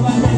no.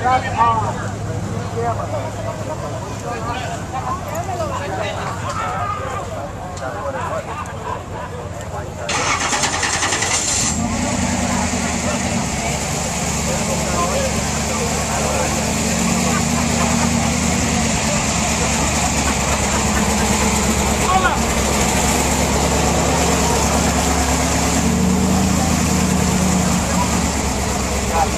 Gracias.